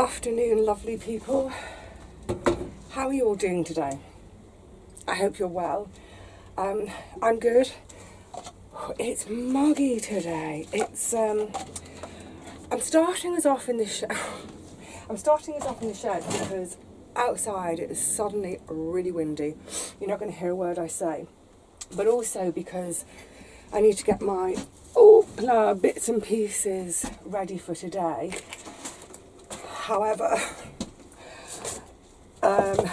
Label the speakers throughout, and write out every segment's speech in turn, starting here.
Speaker 1: Afternoon, lovely people. How are you all doing today? I hope you're well. Um, I'm good. It's muggy today. It's um, I'm starting us off in the shed. I'm starting us off in the shed because outside it is suddenly really windy. You're not going to hear a word I say, but also because I need to get my all blah bits and pieces ready for today. However, um,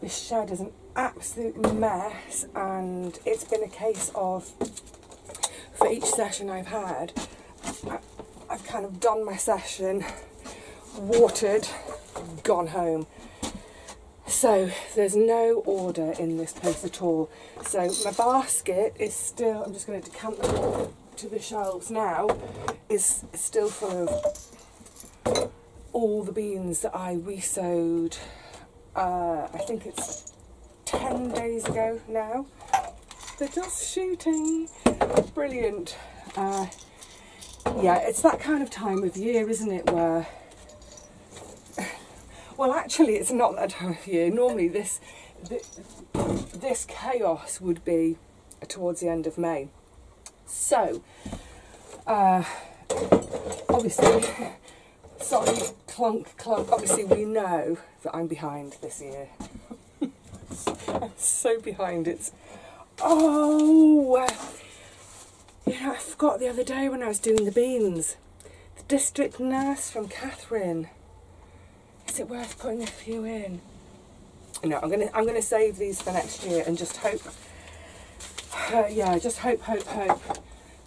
Speaker 1: this shed is an absolute mess, and it's been a case of for each session I've had, I, I've kind of done my session, watered, gone home. So there's no order in this place at all. So my basket is still, I'm just going to decant them to the shelves now, is still full of all the beans that I resowed, uh, I think it's 10 days ago now. They're just shooting. Brilliant. Uh, yeah, it's that kind of time of year, isn't it, where well, actually, it's not that time of year. Normally, this, this this chaos would be towards the end of May. So, uh, obviously, sorry, clunk, clunk. Obviously, we know that I'm behind this year. I'm so behind. It's oh, uh, you know, I forgot the other day when I was doing the beans. The district nurse from Catherine is it worth putting a few in? No, I'm gonna I'm gonna save these for next year and just hope. Uh, yeah, just hope, hope, hope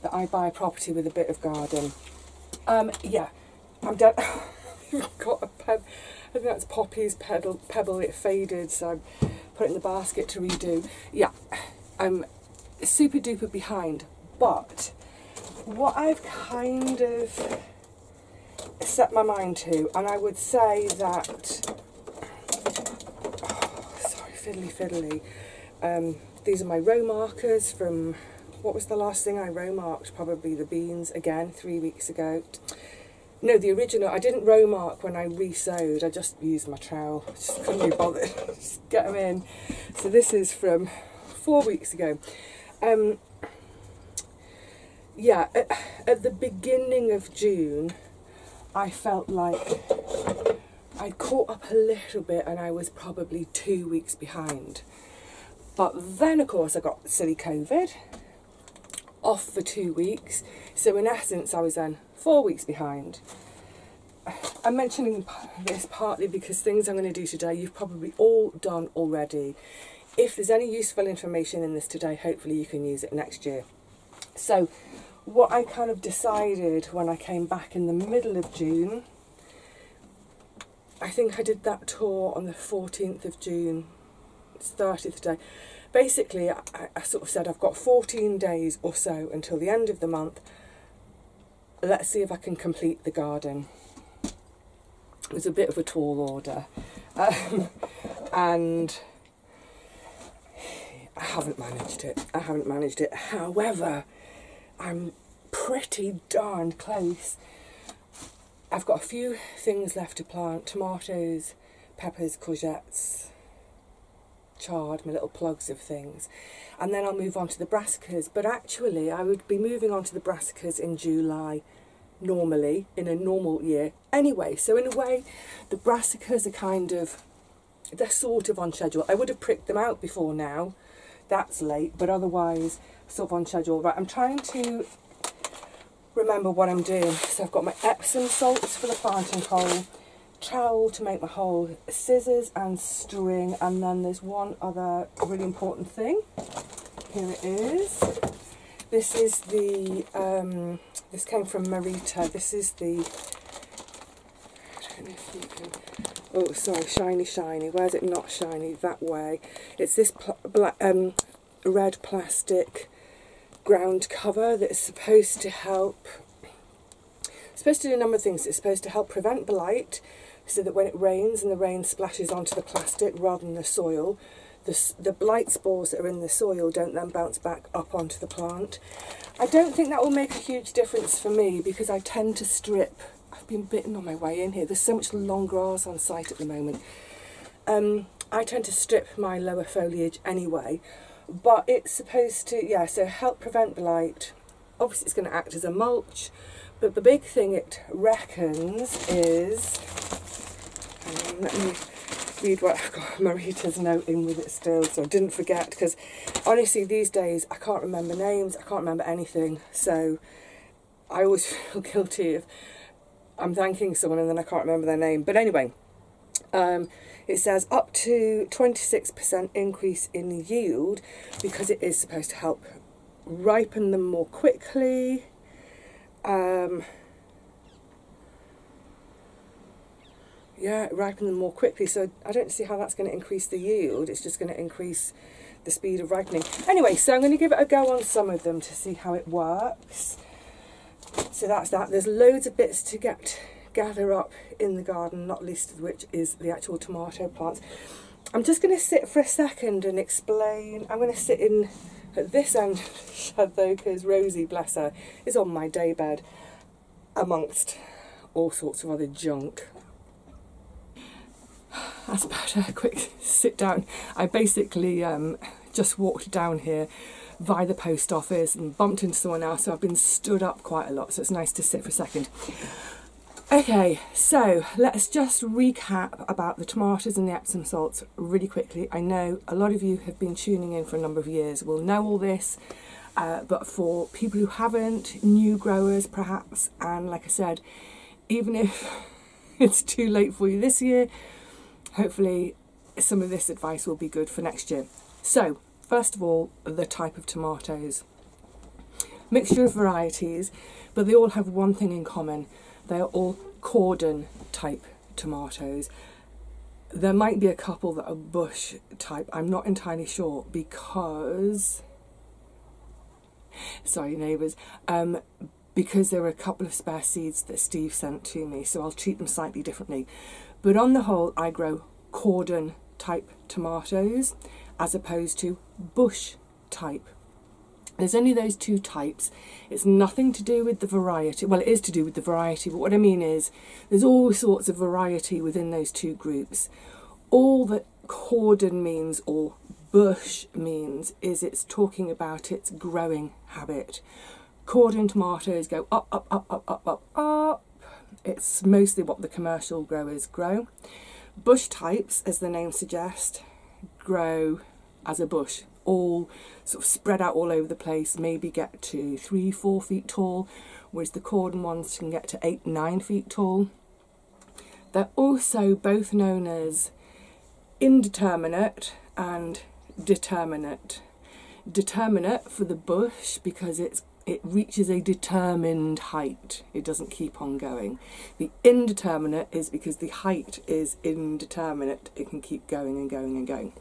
Speaker 1: that I buy a property with a bit of garden. Um, yeah, I'm done. I've got a peb. I think that's Poppy's pedal, pebble. It faded, so I put it in the basket to redo. Yeah, I'm super duper behind, but what I've kind of set my mind to, and I would say that. Oh, sorry, fiddly fiddly. Um, these are my row markers from what was the last thing I row marked? Probably the beans again three weeks ago. No, the original. I didn't row mark when I resowed. I just used my trowel. Just couldn't be bothered. just get them in. So this is from four weeks ago. Um, yeah, at, at the beginning of June, I felt like I'd caught up a little bit and I was probably two weeks behind. But then, of course, I got silly COVID, off for two weeks. So, in essence, I was then four weeks behind. I'm mentioning this partly because things I'm going to do today you've probably all done already. If there's any useful information in this today, hopefully you can use it next year. So, what I kind of decided when I came back in the middle of June, I think I did that tour on the 14th of June, it's 30th day. Basically, I, I sort of said I've got 14 days or so until the end of the month. Let's see if I can complete the garden. It was a bit of a tall order. Um, and I haven't managed it. I haven't managed it. However, I'm pretty darn close. I've got a few things left to plant tomatoes, peppers, courgettes, chard, my little plugs of things. And then I'll move on to the brassicas. But actually, I would be moving on to the brassicas in July normally, in a normal year anyway. So, in a way, the brassicas are kind of, they're sort of on schedule. I would have pricked them out before now. That's late, but otherwise, sort of on schedule. Right, I'm trying to remember what I'm doing. So I've got my Epsom salts for the planting hole, trowel to make my hole, scissors and string, and then there's one other really important thing. Here it is. This is the, um, this came from Marita. This is the, oh sorry, shiny, shiny. Where's it not shiny? That way. It's this black, um, red plastic ground cover that is supposed to help supposed to do a number of things. It's supposed to help prevent blight so that when it rains and the rain splashes onto the plastic rather than the soil, the, the blight spores that are in the soil don't then bounce back up onto the plant. I don't think that will make a huge difference for me because I tend to strip I've been bitten on my way in here. There's so much long grass on site at the moment. Um, I tend to strip my lower foliage anyway, but it's supposed to, yeah, so help prevent blight. Obviously, it's going to act as a mulch, but the big thing it reckons is. On, let me read what I've got Marita's note in with it still, so I didn't forget. Because honestly, these days I can't remember names, I can't remember anything, so I always feel guilty if I'm thanking someone and then I can't remember their name. But anyway, um, it says up to 26% increase in yield because it is supposed to help ripen them more quickly. Um, yeah, ripen them more quickly. So I don't see how that's going to increase the yield. It's just going to increase the speed of ripening. Anyway, so I'm going to give it a go on some of them to see how it works. So that's that. There's loads of bits to get gather up in the garden, not least of which is the actual tomato plants. I'm just going to sit for a second and explain. I'm going to sit in at this end because Rosie, bless her, is on my daybed amongst all sorts of other junk. That's about a quick sit down. I basically um, just walked down here via the post office and bumped into someone else, so I've been stood up quite a lot, so it's nice to sit for a second. Okay, so let's just recap about the tomatoes and the Epsom salts really quickly. I know a lot of you have been tuning in for a number of years, will know all this, uh, but for people who haven't, new growers perhaps, and like I said, even if it's too late for you this year, hopefully some of this advice will be good for next year. So, first of all, the type of tomatoes. Mixture of varieties, but they all have one thing in common they are all cordon type tomatoes. There might be a couple that are bush type, I'm not entirely sure because. Sorry, neighbours. Um, because there were a couple of spare seeds that Steve sent to me, so I'll treat them slightly differently. But on the whole, I grow cordon type tomatoes as opposed to bush type there's only those two types. It's nothing to do with the variety. Well, it is to do with the variety, but what I mean is there's all sorts of variety within those two groups. All that cordon means or bush means is it's talking about its growing habit. Cordon tomatoes go up, up, up, up, up, up, up. It's mostly what the commercial growers grow. Bush types, as the name suggests, grow as a bush all sort of spread out all over the place, maybe get to three, four feet tall, whereas the cordon ones can get to eight, nine feet tall. They're also both known as indeterminate and determinate. Determinate for the bush because it's it reaches a determined height. It doesn't keep on going. The indeterminate is because the height is indeterminate. It can keep going and going and going.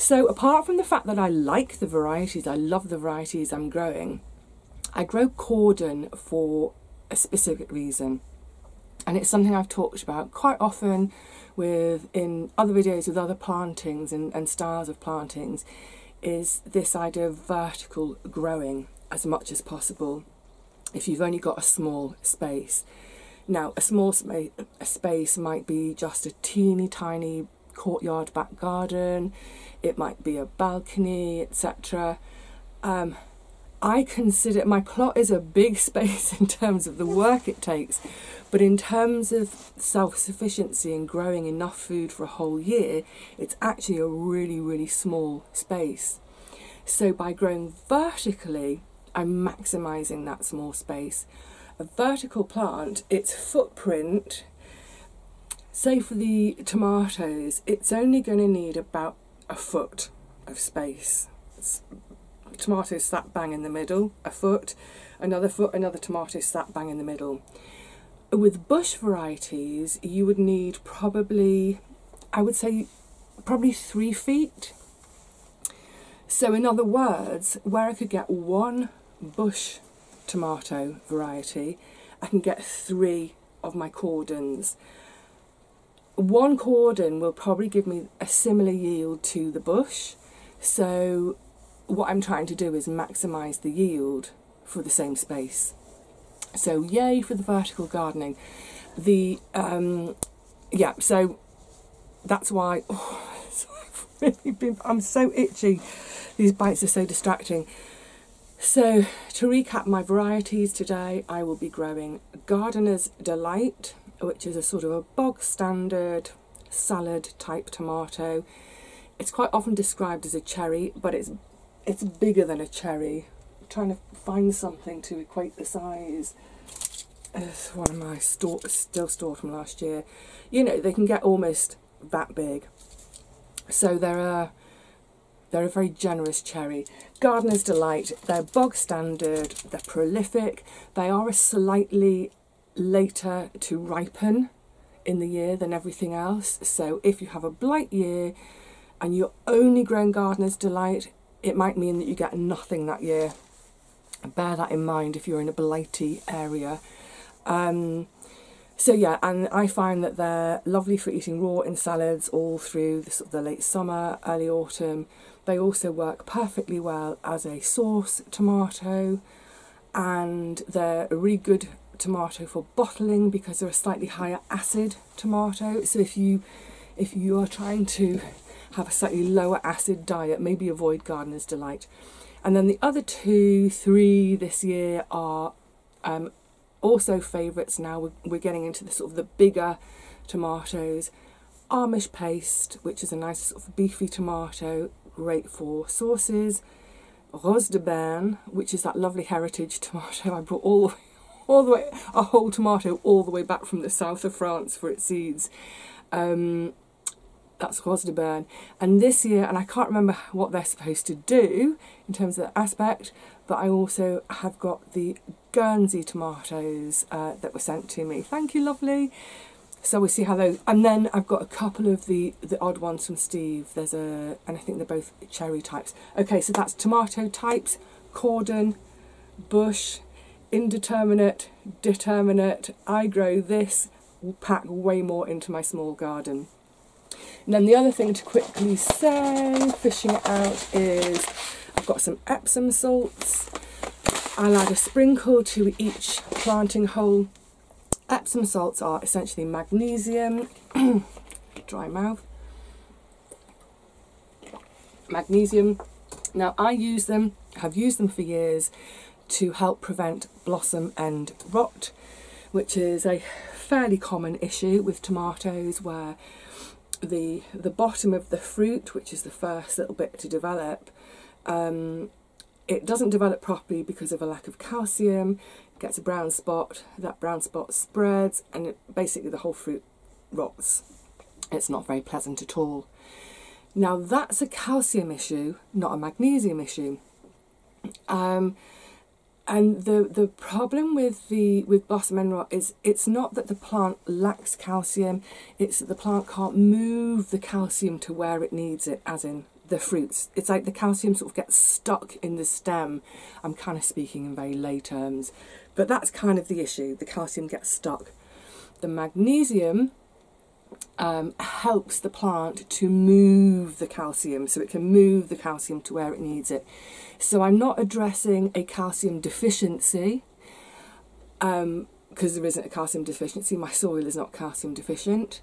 Speaker 1: So, apart from the fact that I like the varieties, I love the varieties I'm growing, I grow cordon for a specific reason. And it's something I've talked about quite often with in other videos with other plantings and, and styles of plantings is this idea of vertical growing as much as possible if you've only got a small space. Now, a small a space might be just a teeny tiny courtyard back garden it might be a balcony, etc. Um, I consider my plot is a big space in terms of the work it takes, but in terms of self sufficiency and growing enough food for a whole year, it's actually a really, really small space. So by growing vertically, I'm maximizing that small space. A vertical plant, its footprint, say for the tomatoes, it's only going to need about a foot of space. It's, tomato slap bang in the middle, a foot, another foot, another tomato slap bang in the middle. With bush varieties, you would need probably, I would say, probably three feet. So, in other words, where I could get one bush tomato variety, I can get three of my cordons one cordon will probably give me a similar yield to the bush. So what I'm trying to do is maximize the yield for the same space. So yay for the vertical gardening. The um, yeah, so that's why oh, been, I'm so itchy. These bites are so distracting. So to recap my varieties today, I will be growing Gardener's Delight, which is a sort of a bog standard salad type tomato. It's quite often described as a cherry, but it's it's bigger than a cherry. I'm trying to find something to equate the size. It's one of my store, still stored from last year. You know, they can get almost that big. So they're a, they're a very generous cherry. Gardener's Delight, they're bog standard, they're prolific, they are a slightly later to ripen in the year than everything else. So if you have a blight year and you're only growing Gardener's Delight, it might mean that you get nothing that year. Bear that in mind if you're in a blighty area. Um, so yeah, and I find that they're lovely for eating raw in salads all through the, the late summer, early autumn. They also work perfectly well as a sauce tomato, and they're a really good tomato for bottling because they're a slightly higher acid tomato. So if you if you are trying to have a slightly lower acid diet, maybe avoid Gardener's Delight. And then the other two, three this year are um, also favourites now, we're, we're getting into the sort of the bigger tomatoes. Amish paste, which is a nice sort of beefy tomato, great for sauces. Rose de Berne, which is that lovely heritage tomato I brought all the way, all the way, a whole tomato all the way back from the south of France for its seeds. Um, that's Rose de Berne. And this year, and I can't remember what they're supposed to do in terms of the aspect, but I also have got the Guernsey tomatoes uh, that were sent to me. Thank you, lovely. So we'll see how those, and then I've got a couple of the the odd ones from Steve. There's a, and I think they're both cherry types. Okay, so that's tomato types, cordon, bush, indeterminate, determinate. I grow this, pack way more into my small garden. And then the other thing to quickly say, fishing it out, is I've got some Epsom salts. I'll add a sprinkle to each planting hole. Epsom salts are essentially magnesium, dry mouth, magnesium. Now I use them, have used them for years to help prevent blossom end rot, which is a fairly common issue with tomatoes where the the bottom of the fruit, which is the first little bit to develop, um, it doesn't develop properly because of a lack of calcium. It gets a brown spot. That brown spot spreads, and it, basically the whole fruit rots. It's not very pleasant at all. Now that's a calcium issue, not a magnesium issue. Um, and the the problem with the with blossom end rot is it's not that the plant lacks calcium it's that the plant can't move the calcium to where it needs it as in the fruits. It's like the calcium sort of gets stuck in the stem. I'm kind of speaking in very lay terms. But that's kind of the issue. The calcium gets stuck. The magnesium um, helps the plant to move the calcium so it can move the calcium to where it needs it so I'm not addressing a calcium deficiency because um, there isn't a calcium deficiency. My soil is not calcium deficient.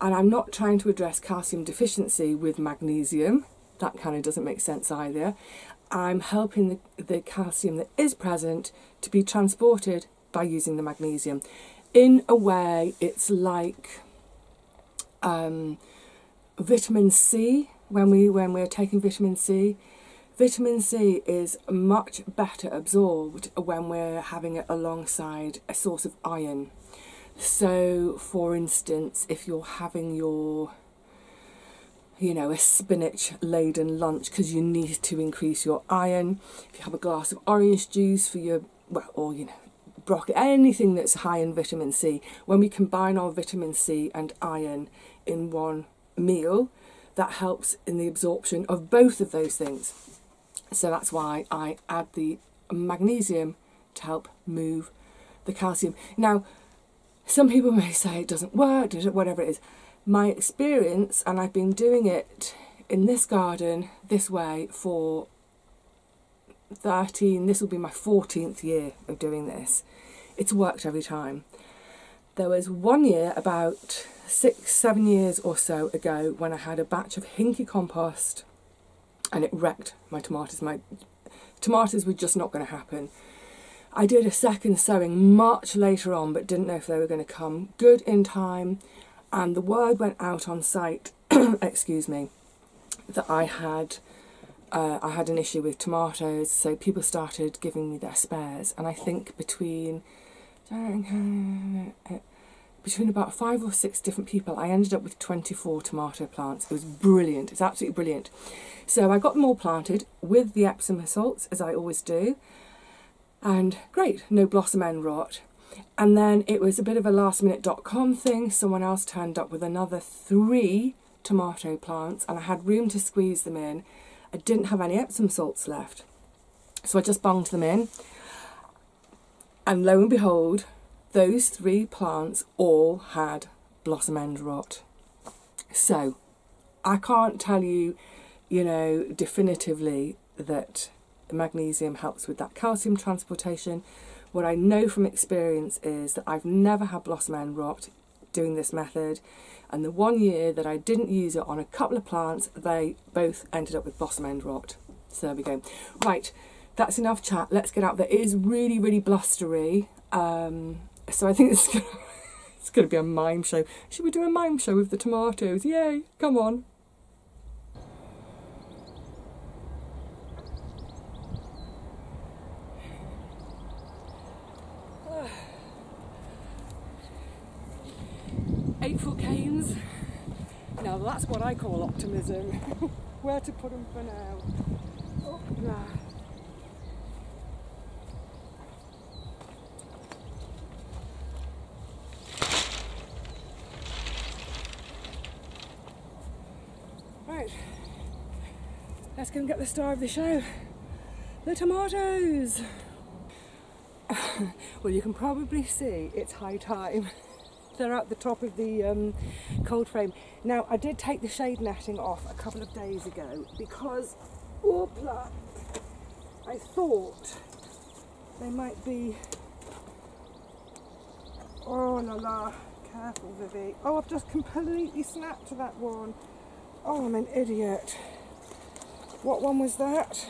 Speaker 1: And I'm not trying to address calcium deficiency with magnesium. That kind of doesn't make sense either. I'm helping the, the calcium that is present to be transported by using the magnesium. In a way, it's like um, vitamin C when we when we're taking vitamin C Vitamin C is much better absorbed when we're having it alongside a source of iron. So, for instance, if you're having your you know, a spinach laden lunch because you need to increase your iron. If you have a glass of orange juice for your, well, or you know, broccoli, anything that's high in vitamin C, when we combine our vitamin C and iron in one meal, that helps in the absorption of both of those things. So that's why I add the magnesium to help move the calcium. Now, some people may say it doesn't work, whatever it is. My experience, and I've been doing it in this garden this way for 13, this will be my 14th year of doing this, it's worked every time. There was one year, about six, seven years or so ago, when I had a batch of hinky compost and it wrecked my tomatoes. My tomatoes were just not going to happen. I did a second sowing much later on, but didn't know if they were going to come good in time. And the word went out on site, excuse me, that I had uh, I had an issue with tomatoes, so people started giving me their spares, and I think between between about five or six different people, I ended up with 24 tomato plants. It was brilliant. It's absolutely brilliant. So I got them all planted with the Epsom salts, as I always do, and great, no blossom end rot. And then it was a bit of a last minute.com thing. Someone else turned up with another three tomato plants, and I had room to squeeze them in I didn't have any Epsom salts left. So I just bunged them in. And lo and behold, those three plants all had blossom end rot. So I can't tell you, you know, definitively that magnesium helps with that calcium transportation. What I know from experience is that I've never had blossom end rot doing this method and the one year that I didn't use it on a couple of plants, they both ended up with blossom end rot. So there we go. Right, that's enough chat. Let's get out there. It is really, really blustery. Um, so I think it's gonna, it's going to be a mime show. Should we do a mime show with the tomatoes? Yay, come on. eight foot canes. Now that's what I call optimism. Where to put them for now? Oh, nah. Right, let's go and get the star of the show. The tomatoes! well, you can probably see it's high time. they're at the top of the um, cold frame. Now, I did take the shade netting off a couple of days ago because, whoopla, I thought they might be, oh la la, careful Vivi. Oh, I've just completely snapped to that one. Oh, I'm an idiot. What one was that?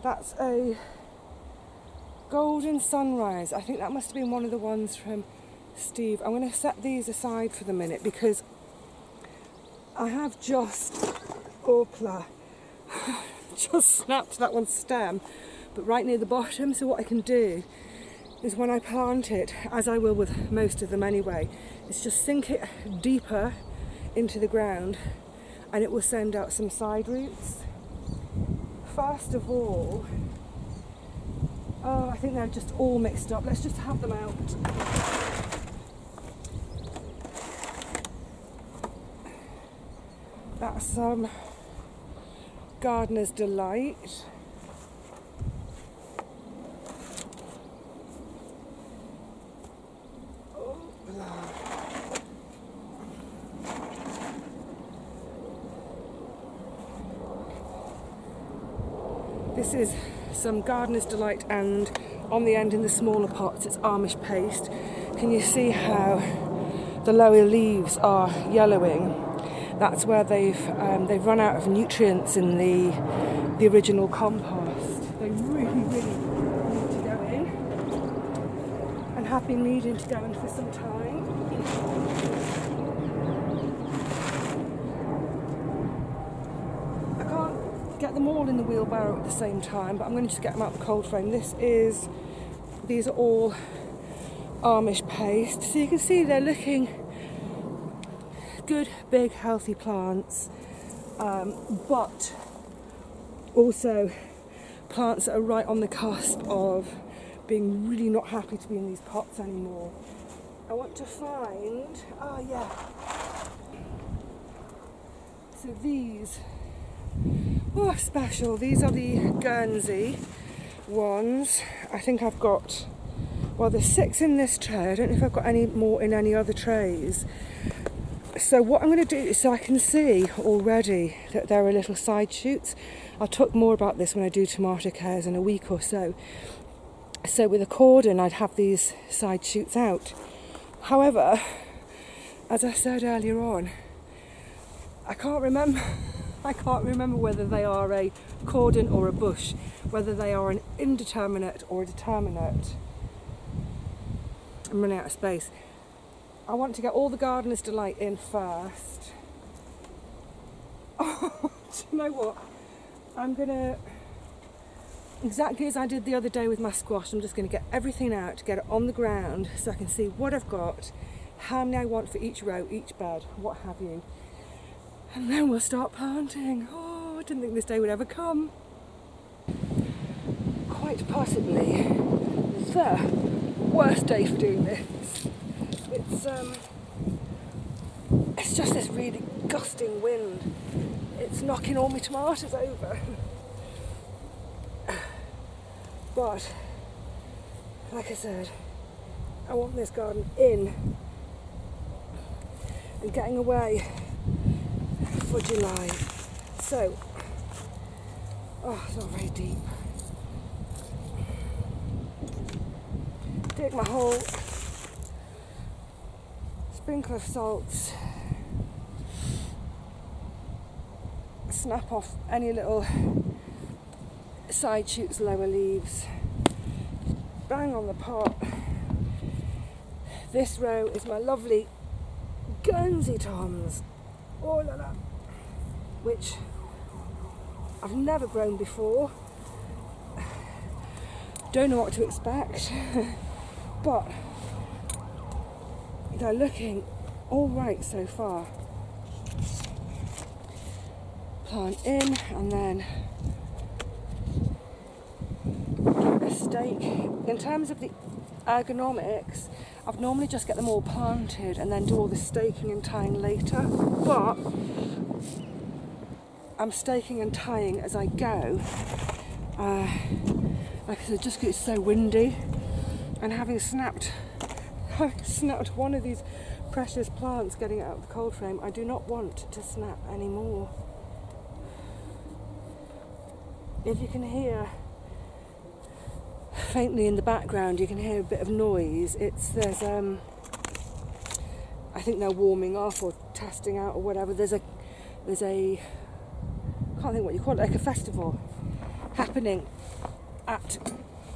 Speaker 1: That's a Golden Sunrise. I think that must have been one of the ones from Steve. I'm going to set these aside for the minute because I have just, opla, just snapped that one's stem, but right near the bottom. So what I can do is when I plant it, as I will with most of them anyway, is just sink it deeper into the ground and it will send out some side roots. First of all, Oh, I think they're just all mixed up. Let's just have them out. That's some um, Gardener's Delight. Is some Gardener's Delight and on the end in the smaller pots it's Amish paste. Can you see how the lower leaves are yellowing? That's where they've um, they've run out of nutrients in the the original compost. They really, really need to go in and have been needing to go in for some time. get them all in the wheelbarrow at the same time, but I'm going to just get them out of the cold frame. This is, these are all Amish paste. So you can see they're looking good, big, healthy plants, um, but also plants that are right on the cusp of being really not happy to be in these pots anymore. I want to find, oh yeah, so these Oh, special. These are the Guernsey ones. I think I've got, well, there's six in this tray. I don't know if I've got any more in any other trays. So what I'm going to do is so I can see already that there are little side shoots. I'll talk more about this when I do tomato cares in a week or so. So with a cordon, I'd have these side shoots out. However, as I said earlier on, I can't remember. I can't remember whether they are a cordon or a bush, whether they are an indeterminate or a determinate. I'm running out of space. I want to get all the gardener's delight in first. Oh, do you know what? I'm gonna exactly as I did the other day with my squash. I'm just going to get everything out, get it on the ground, so I can see what I've got, how many I want for each row, each bed, what have you, and then we'll start planting. Oh, I didn't think this day would ever come. Quite possibly the worst day for doing this. It's um, it's just this really gusting wind. It's knocking all my tomatoes over. but like I said, I want this garden in and getting away for July. So, oh, it's not very deep. Dig my hole, sprinkle of salts, snap off any little side shoots, lower leaves, bang on the pot. This row is my lovely Guernsey Toms. Oh la la which I've never grown before. Don't know what to expect, but they're looking all right so far. Plant in and then a stake. In terms of the ergonomics, I'd normally just get them all planted and then do all the staking and tying later, but I'm staking and tying as I go. Uh, like I said, just because it's so windy, and having snapped, having snapped one of these precious plants getting out of the cold frame, I do not want to snap anymore. If you can hear faintly in the background, you can hear a bit of noise. It's there's um, I think they're warming up or testing out or whatever. There's a there's a I can't think what you call it, like a festival happening at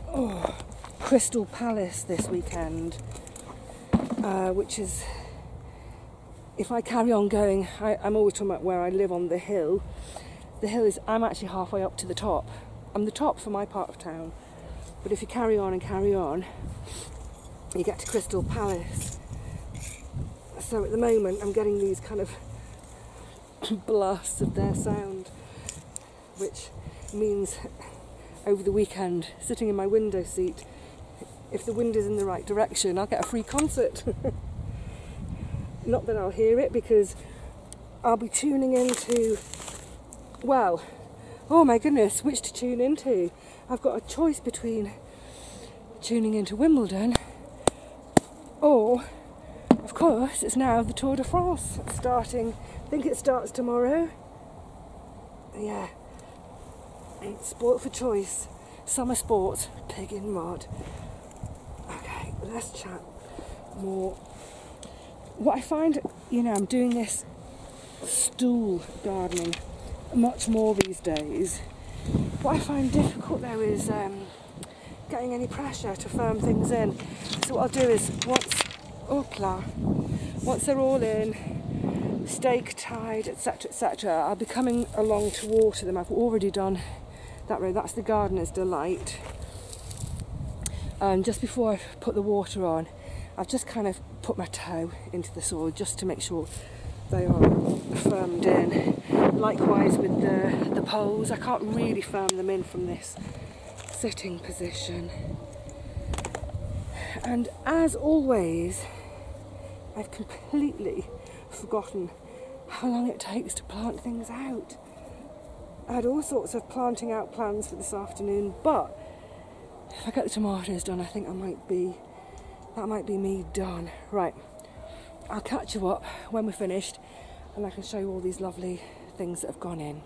Speaker 1: oh, Crystal Palace this weekend, uh, which is, if I carry on going, I, I'm always talking about where I live on the hill. The hill is, I'm actually halfway up to the top. I'm the top for my part of town, but if you carry on and carry on, you get to Crystal Palace. So at the moment, I'm getting these kind of blasts of their sound which means over the weekend, sitting in my window seat, if the wind is in the right direction, I'll get a free concert. Not that I'll hear it because I'll be tuning into, well, oh my goodness, which to tune into? I've got a choice between tuning into Wimbledon or, of course, it's now the Tour de France starting. I think it starts tomorrow. Yeah, sport for choice, summer sports, pig in mud. Okay, let's chat more. What I find, you know, I'm doing this stool gardening much more these days. What I find difficult though is um, getting any pressure to firm things in. So what I'll do is once, opla, once they're all in, stake tied, etc., etc., I'll be coming along to water them. I've already done that row. That's the gardener's delight. And just before I put the water on, I've just kind of put my toe into the soil just to make sure they are firmed in. Likewise with the, the poles, I can't really firm them in from this sitting position. And as always, I've completely forgotten how long it takes to plant things out. I had all sorts of planting out plans for this afternoon, but if I get the tomatoes done, I think I might be that might be me done. Right, I'll catch you up when we're finished, and I can show you all these lovely things that have gone in.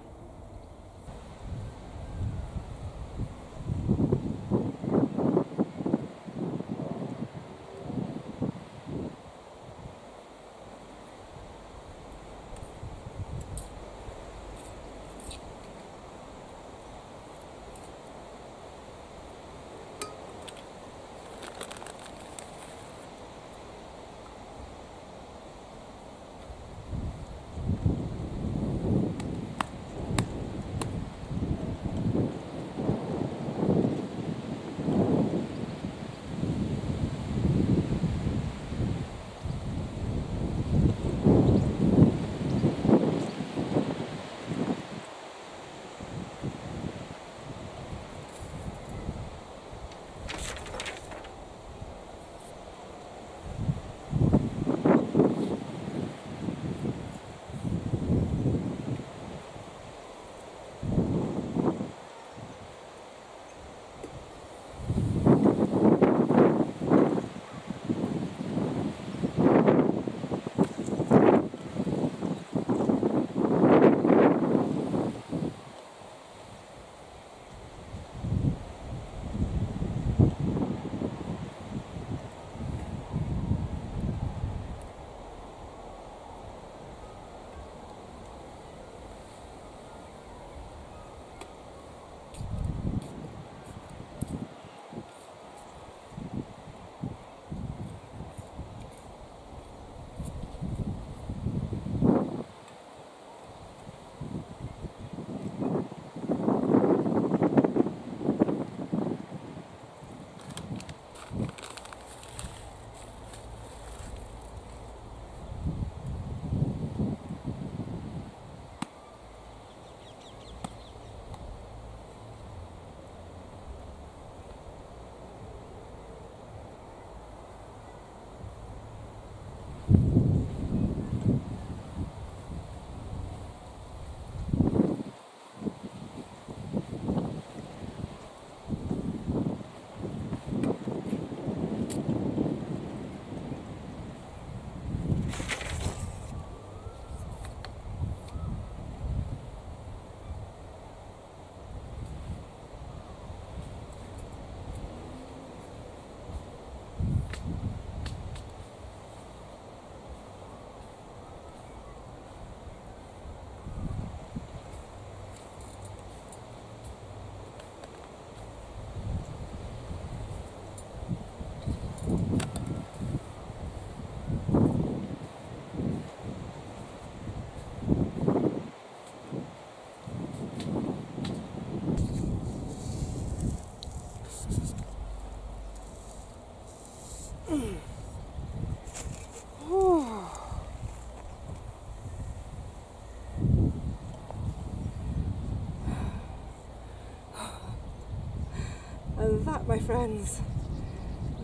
Speaker 1: Friends,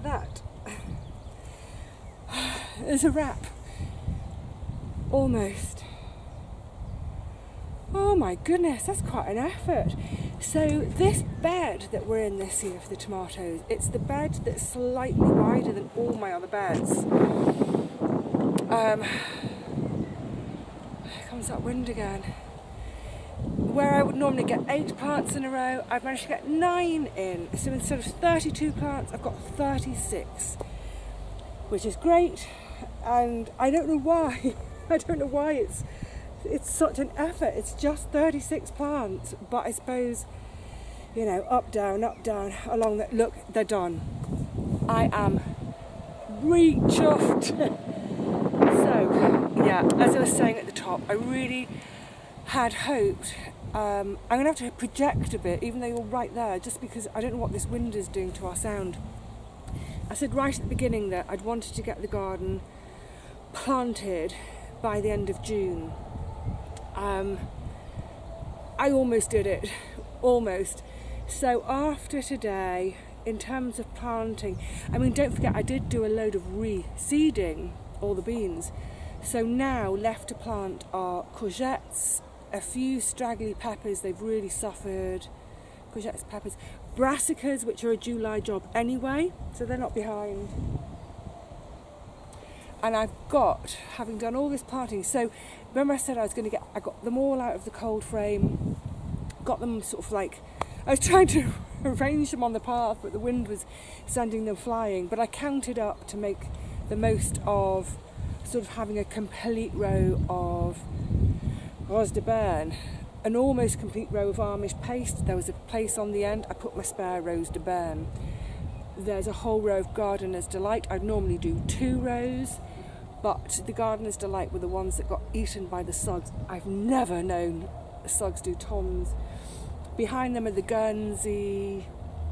Speaker 1: that is a wrap. Almost. Oh my goodness, that's quite an effort. So this bed that we're in this year for the tomatoes, it's the bed that's slightly wider than all my other beds. Um, comes that wind again. Where I would normally get eight plants in a row, I've managed to get nine in. So instead of 32 plants, I've got 36, which is great. And I don't know why. I don't know why it's it's such an effort. It's just 36 plants, but I suppose, you know, up, down, up, down, along that. Look, they're done. I am re chuffed. so, yeah, as I was saying at the top, I really had hoped. Um, I'm going to have to project a bit, even though you're right there, just because I don't know what this wind is doing to our sound. I said right at the beginning that I'd wanted to get the garden planted by the end of June. Um, I almost did it, almost. So after today, in terms of planting, I mean, don't forget, I did do a load of reseeding all the beans. So now left to plant are courgettes, a few straggly peppers, they've really suffered. Courgettes, peppers, brassicas, which are a July job anyway, so they're not behind. And I've got, having done all this parting, so remember I said I was going to get, I got them all out of the cold frame, got them sort of like, I was trying to arrange them on the path, but the wind was sending them flying. But I counted up to make the most of sort of having a complete row of Rose de Berne, an almost complete row of Amish paste. There was a place on the end, I put my spare Rose de Berne. There's a whole row of Gardener's Delight. I'd normally do two rows but the Gardener's Delight were the ones that got eaten by the slugs. I've never known slugs do toms. Behind them are the Guernsey,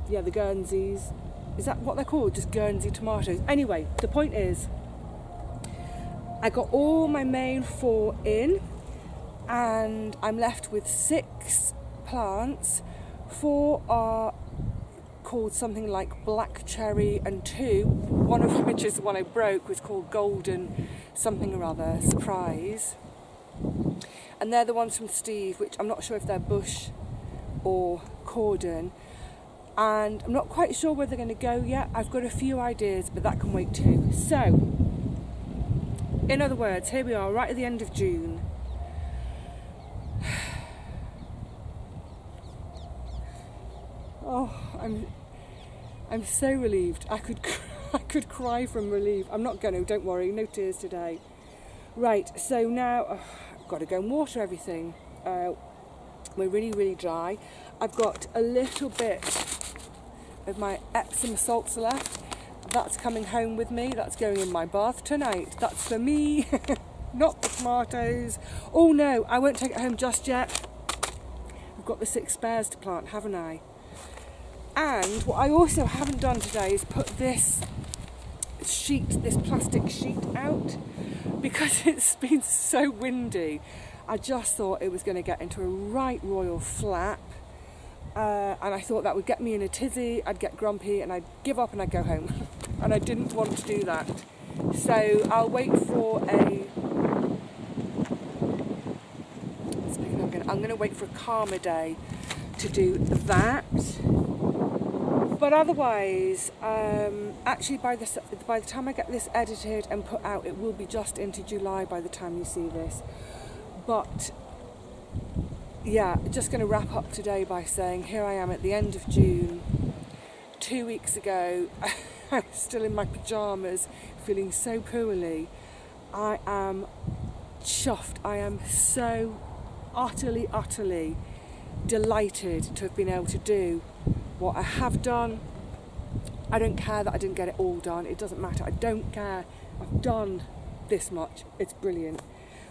Speaker 1: yeah, the Guernseys. Is that what they're called? Just Guernsey tomatoes. Anyway, the point is, I got all my main four in, and I'm left with six plants. Four are called something like Black Cherry, and two, one of which is the one I broke, was called Golden something or other, Surprise. And they're the ones from Steve, which I'm not sure if they're Bush or Cordon. And I'm not quite sure where they're going to go yet. I've got a few ideas, but that can wait too. So, in other words, here we are, right at the end of June. Oh, I'm I'm so relieved. I could I could cry from relief. I'm not going to, don't worry, no tears today. Right, so now oh, I've got to go and water everything. Uh, we're really, really dry. I've got a little bit of my Epsom salts left. That's coming home with me. That's going in my bath tonight. That's for me, not the tomatoes. Oh no, I won't take it home just yet. I've got the six spares to plant, haven't I? And what I also haven't done today is put this sheet, this plastic sheet out because it's been so windy. I just thought it was going to get into a right royal flap. Uh, and I thought that would get me in a tizzy, I'd get grumpy and I'd give up and I'd go home. and I didn't want to do that. So I'll wait for a. Speaking of, I'm going to wait for a calmer day to do that but otherwise, um, actually, by the by the time I get this edited and put out, it will be just into July by the time you see this. But yeah, just going to wrap up today by saying here I am at the end of June. Two weeks ago, I was still in my pajamas, feeling so poorly. I am chuffed. I am so utterly, utterly delighted to have been able to do what I have done. I don't care that I didn't get it all done. It doesn't matter. I don't care. I've done this much. It's brilliant.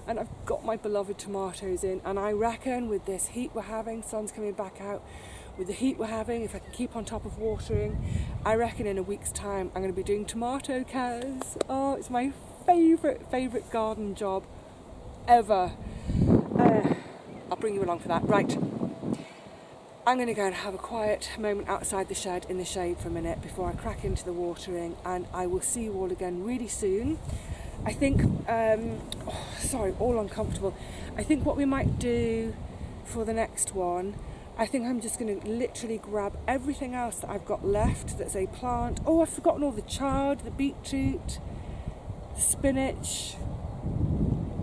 Speaker 1: And I've got my beloved tomatoes in. And I reckon with this heat we're having, sun's coming back out, with the heat we're having, if I can keep on top of watering, I reckon in a week's time I'm going to be doing tomato cares. Oh, it's my favourite, favourite garden job ever. Uh, I'll bring you along for that. Right. I'm going to go and have a quiet moment outside the shed in the shade for a minute before I crack into the watering and I will see you all again really soon. I think, um, oh, sorry, all uncomfortable. I think what we might do for the next one I think I'm just going to literally grab everything else that I've got left that's a plant. Oh, I've forgotten all the chard, the beetroot, the spinach.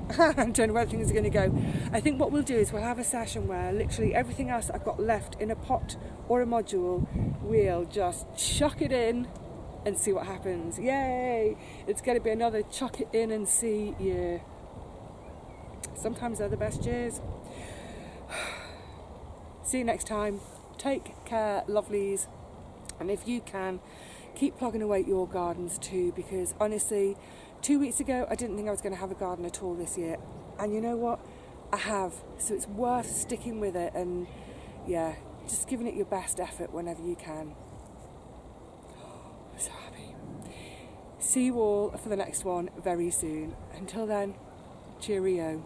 Speaker 1: I don't know where things are going to go. I think what we'll do is we'll have a session where literally everything else I've got left in a pot or a module, we'll just chuck it in and see what happens. Yay! It's going to be another chuck it in and see year. Sometimes they're the best years. See you next time. Take care, lovelies. And if you can, keep plugging away at your gardens too, because honestly, two weeks ago, I didn't think I was going to have a garden at all this year. And you know what? I have. So it's worth sticking with it and, yeah, just giving it your best effort whenever you can. I'm so happy. See you all for the next one very soon. Until then, cheerio.